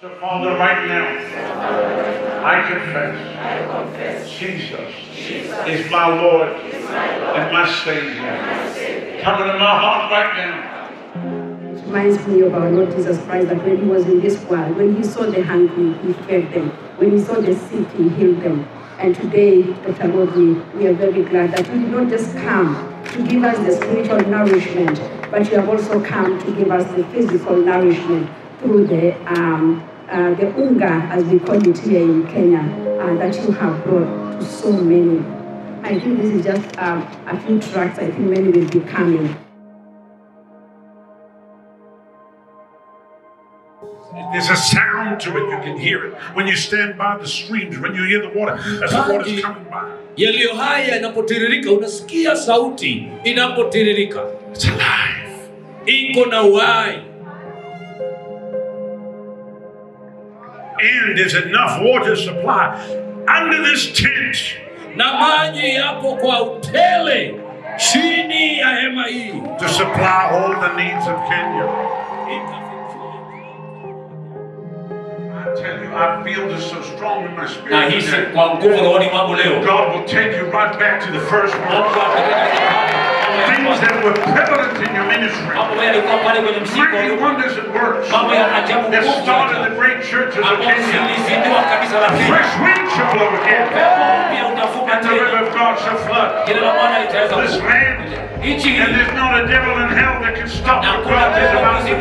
So, Father, right now, I confess Jesus is my Lord and my Savior. Come into my heart right now. It reminds me of our Lord Jesus Christ that when he was in this world, when he saw the hungry, he fed them. When he saw the sick, he healed them. And today, Dr. Rodney, we are very glad that you did not just come to give us the spiritual nourishment, but you have also come to give us the physical nourishment through the um, uh, the unga, as we call it here in Kenya, uh, that you have brought to so many. I think this is just um, a few tracks. I think many will be coming. There's a sound to it. You can hear it. When you stand by the streams, when you hear the water, as the water's coming by. yaliyo haya yanapotiririka unasikia sauti inapotiririka It's alive. iko na uhai And is enough water supply under this tent na maji yapo kwa utele chini ya hema hii to supply all the needs of Kenya. I tell you, I feel this so strong in my spirit. nahisi today. kwa nguvu rohoni mwangu leo God will take you right back to the first one. Things that were prevalent in your ministry. mambo yalikuwa pale kwenye msingi wa Mighty wonders and works mambo ya ajabu that started the great churches of Kenya. zilizindua kanisa la Kenya Fresh wind shall blow again, pepo mpya utavuka and the river of God shall flood jina la Bwana litaweza this land. And there's not a devil in hell that can stop kuna God pepo about to do.